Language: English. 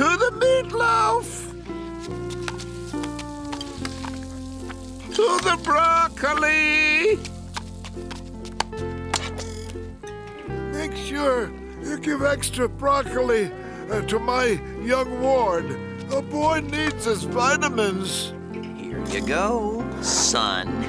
To the meatloaf! To the broccoli! Make sure you give extra broccoli uh, to my young ward. The boy needs his vitamins. Here you go, son.